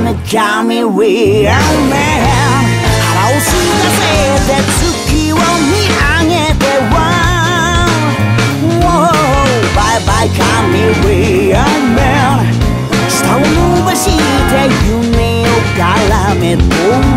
め神 We are man 腹をすかせて月を見上げては Bye bye 神 We are man 舌を伸ばして夢を絡め遠